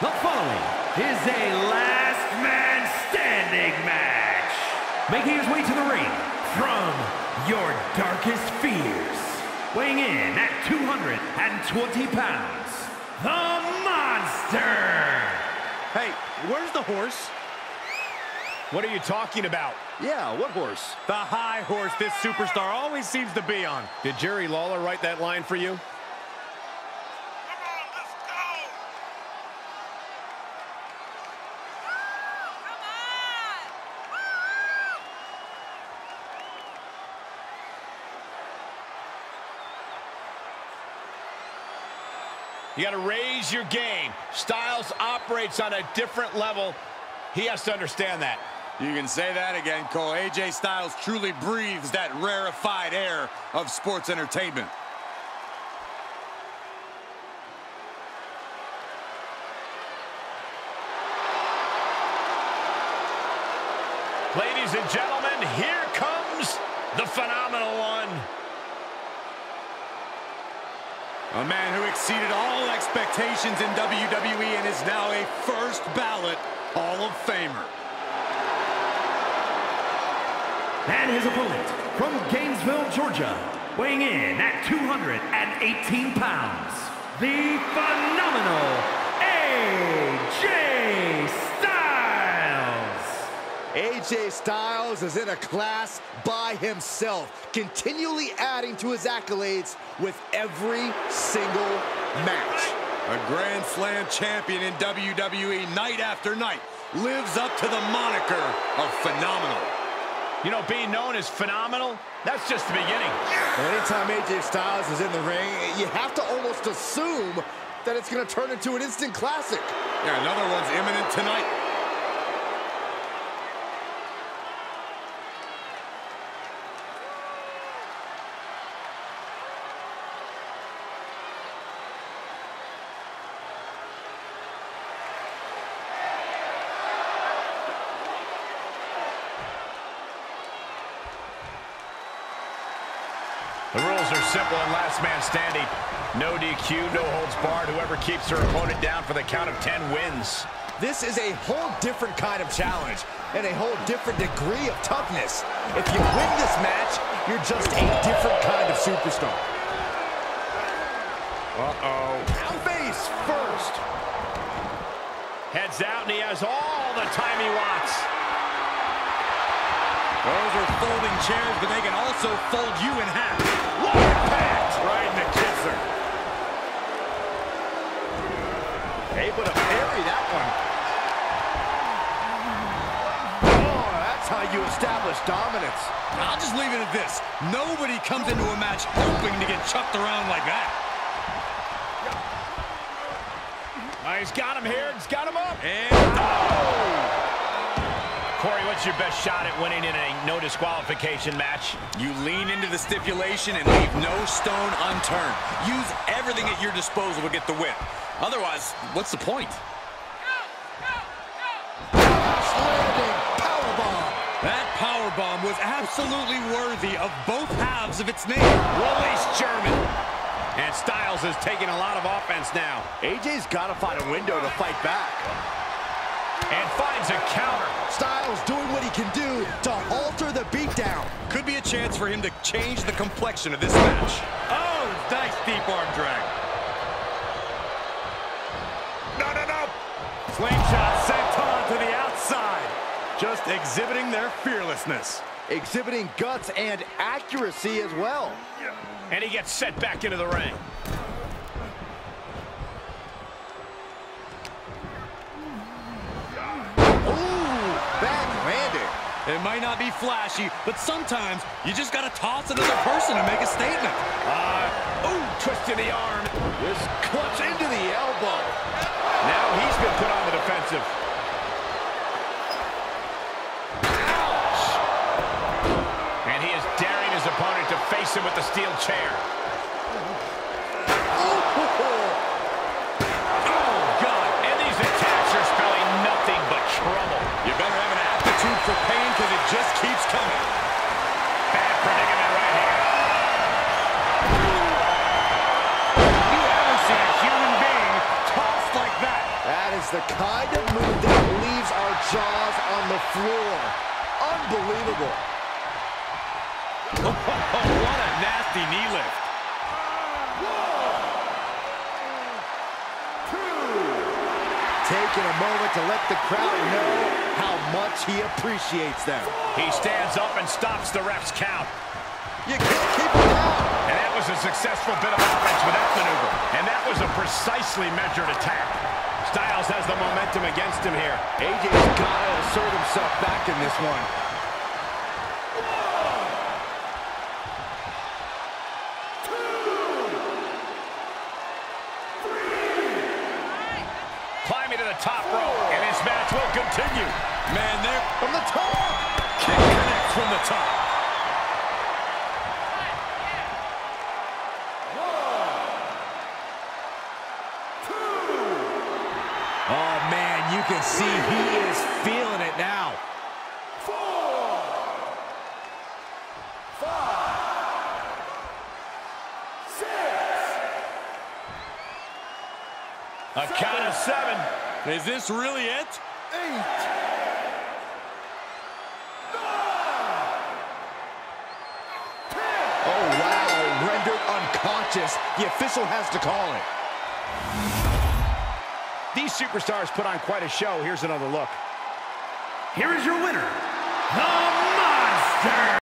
The following is a last man standing match. Making his way to the ring from your darkest fears. Weighing in at 220 pounds, the Monster. Hey, where's the horse? What are you talking about? Yeah, what horse? The high horse this superstar always seems to be on. Did Jerry Lawler write that line for you? You got to raise your game. Styles operates on a different level. He has to understand that. You can say that again, Cole. AJ Styles truly breathes that rarefied air of sports entertainment. Ladies and gentlemen, here comes the phenomenal one. A man who exceeded all expectations in WWE and is now a first ballot Hall of Famer. And his opponent from Gainesville, Georgia, weighing in at 218 pounds, the phenomenal AJ. AJ Styles is in a class by himself, continually adding to his accolades with every single match. A Grand Slam champion in WWE night after night lives up to the moniker of phenomenal. You know, being known as phenomenal, that's just the beginning. Anytime AJ Styles is in the ring, you have to almost assume that it's going to turn into an instant classic. Yeah, another one's imminent tonight. The rules are simple and last man standing. No DQ, no holds barred. Whoever keeps their opponent down for the count of 10 wins. This is a whole different kind of challenge and a whole different degree of toughness. If you win this match, you're just a different kind of superstar. Uh-oh. Down Face first. Heads out, and he has all the time he wants. Those are folding chairs, but they can also fold you in half. What impact! Right in the kisser. Able to parry that one. Oh, that's how you establish dominance. I'll just leave it at this. Nobody comes into a match hoping to get chucked around like that. Oh, he's got him here. He's got him up. And oh! Corey, what's your best shot at winning in a no disqualification match? you lean into the stipulation and leave no stone unturned. Use everything at your disposal to get the win. Otherwise, what's the point? That power bomb was absolutely worthy of both halves of its name. Release German. And Styles is taking a lot of offense now. AJ's got to find a window to fight back. And finds a counter. Styles doing what he can do to alter the beatdown. Could be a chance for him to change the complexion of this match. Oh, nice deep arm drag. No, no, no. Slingshot sent on to the outside. Just exhibiting their fearlessness. Exhibiting guts and accuracy as well. And he gets set back into the ring. It might not be flashy, but sometimes you just got to toss another person to make a statement. Uh, twist to the arm. This clutch into the elbow. Now he's been put on the defensive. Ouch! And he is daring his opponent to face him with the steel chair. Keeps coming. Bad predicament right here. You haven't seen a human being tossed like that. That is the kind of move that leaves our jaws on the floor. Unbelievable. what a nasty knee lift. Taking a moment to let the crowd know how much he appreciates them. He stands up and stops the ref's count. You can't keep him down. And that was a successful bit of offense with that maneuver. And that was a precisely measured attack. Styles has the momentum against him here. AJ's got to assert himself back in this one. Match will continue. Man, there From the top. kick connects from the top. Oh, man, you can see he is feeling it now. A count of seven. Is this really it? Oh, wow, rendered unconscious. The official has to call it. These superstars put on quite a show. Here's another look. Here is your winner, the Monster.